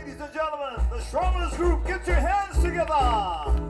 Ladies and gentlemen, the Schrommers group, get your hands together.